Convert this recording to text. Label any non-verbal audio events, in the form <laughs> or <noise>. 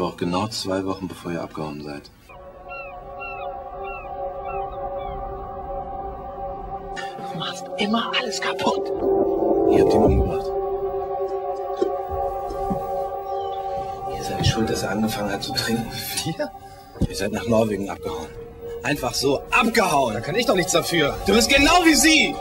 Aber auch genau zwei Wochen bevor ihr abgehauen seid. Du machst immer alles kaputt. Ihr habt ihn umgebracht. Ihr seid schuld, dass er angefangen hat zu trinken. <laughs> Wir? Ihr seid nach Norwegen abgehauen. Einfach so abgehauen. Da kann ich doch nichts dafür. Du bist genau wie sie.